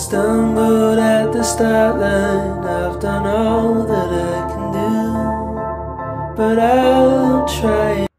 stumbled at the start line. I've done all that I can do, but I'll try.